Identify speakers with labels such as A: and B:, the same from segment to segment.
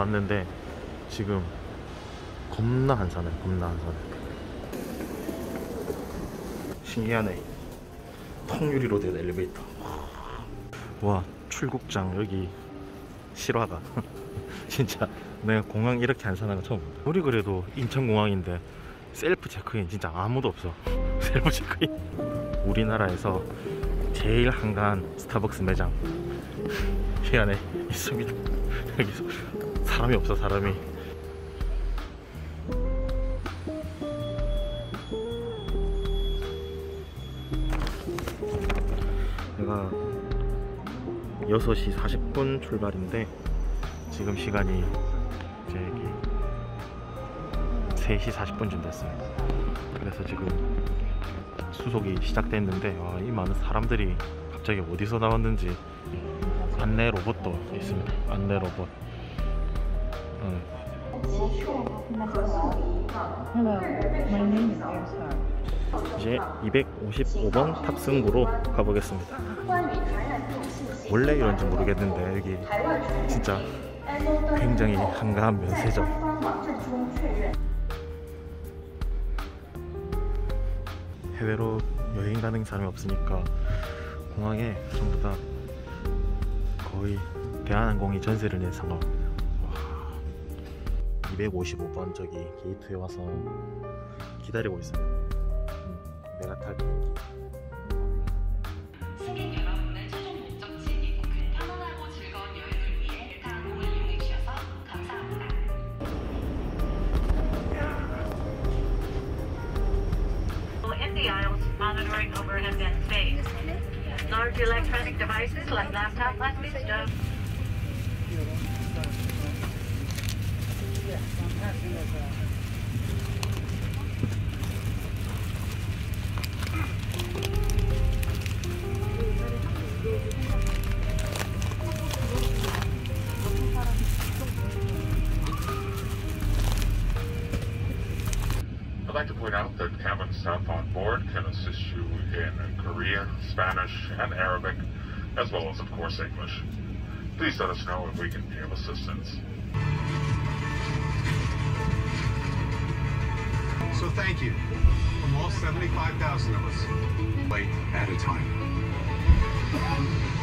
A: 왔는데 지금 겁나 한산해 겁나 한산해 신기하네. 통유리로 된 엘리베이터. 와 출국장 여기 실화다. 진짜 내가 공항 이렇게 한산한 거 처음 본다. 우리 그래도 인천공항인데 셀프 체크인 진짜 아무도 없어. 셀프 체크인. 우리나라에서 제일 한가한 스타벅스 매장. 이 안에 있습니다. 여기서 사람이 없어 사람이. 내가 6시 40분 출발인데 지금 시간이 이제 여기 3시 40분쯤 됐어요. 그래서 지금 수속이 시작됐는데 와, 이 많은 사람들이 갑자기 어디서 나왔는지 안내 로봇도 있습니다. 안내 로봇 이제 255번 탑승구로 가보겠습니다. 원래 이런지 모르겠는데 여기 진짜 굉장히 한가한 면세점. 해외로 여행 가는 사람이 없으니까 공항에 전부 다 거의 대한항공이 전세를 낸. 와, 255번 저기 게이트에 와서 기다리고 있습니다. 음, 내가 탈 비행기.
B: 승객 여러분의 최종 목적 like
C: to point out that cabin staff on board can assist you in Korean, Spanish, and Arabic, as well as, of course, English. Please let us know if we can be of assistance.
D: So thank you from all 75,000 of us. Late at a time.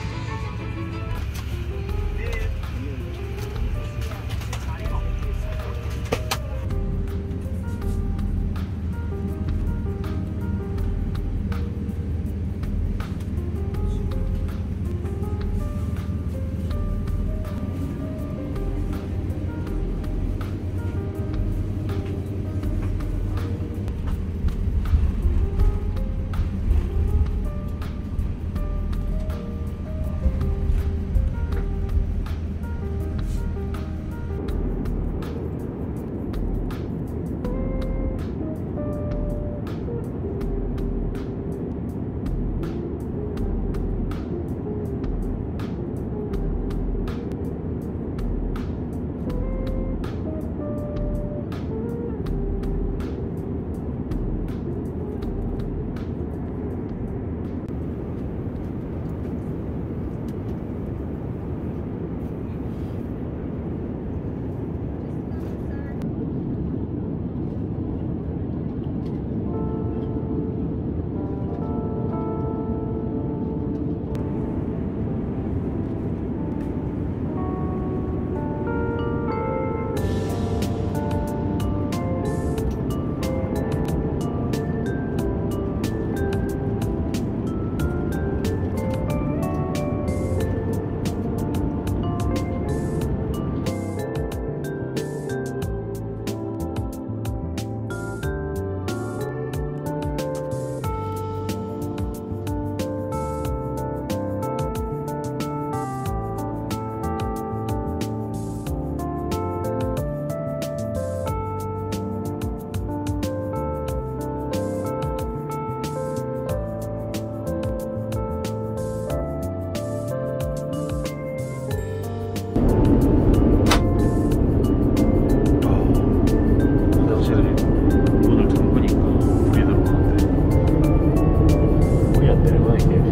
A: 뭐야 이게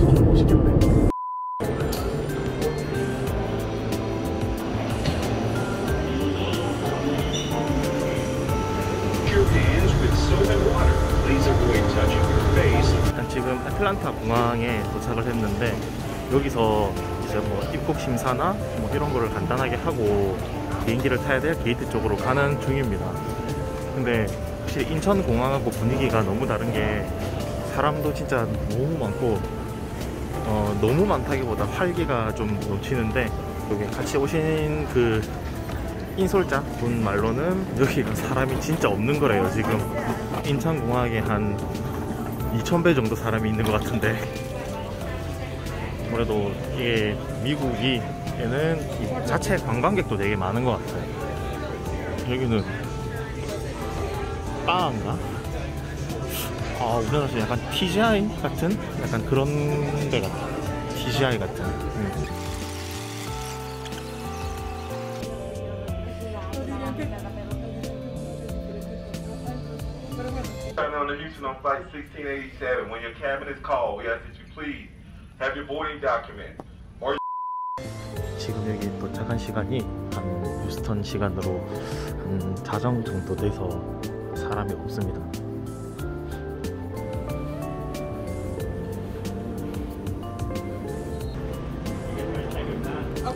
A: 손을 못 시켰네 일단 지금 아틀란타 공항에 도착을 했는데 여기서 이제 뭐 입국 심사나 뭐 이런 거를 간단하게 하고 비행기를 타야 될 게이트 쪽으로 가는 중입니다. 근데 확실히 인천공항하고 분위기가 너무 다른 게 사람도 진짜 너무 많고 어, 너무 많다기보다 활기가 좀 넘치는데 여기 같이 오신 그 인솔자 분 말로는 여기가 사람이 진짜 없는 거래요 지금. 인천공항에 한 2,000배 정도 사람이 있는 것 같은데. 그래도 이게 미국이에는 이 자체 관광객도 되게 많은 것 같아요. 여기는 바인가? 아 우리나라에서 약간 TGI 같은 약간 그런 데 같아 TGI 같은 음.
E: Turn on the Houston on flight 1687. When your cabin is called, we ask that you please have your boarding document or
A: 지금 여기 도착한 시간이 한 휴스턴 시간으로 한 자정 정도 돼서 사람이 없습니다.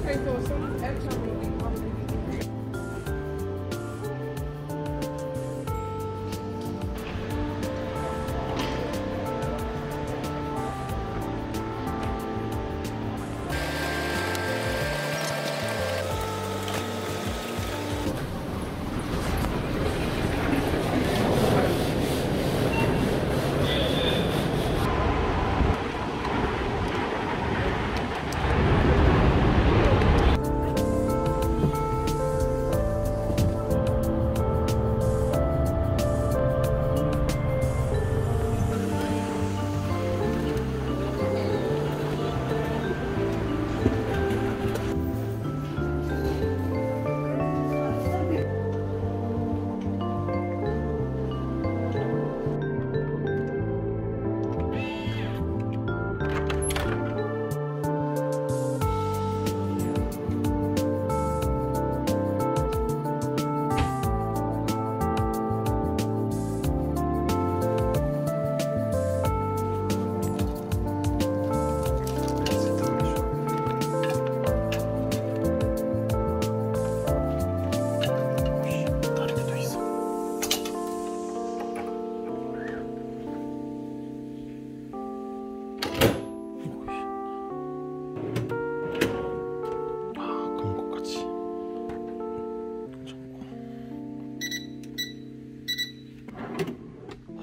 A: 다른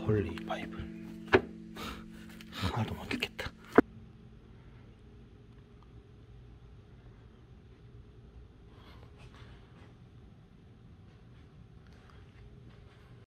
A: 홀리 바이블. 하나도 못 읽겠다.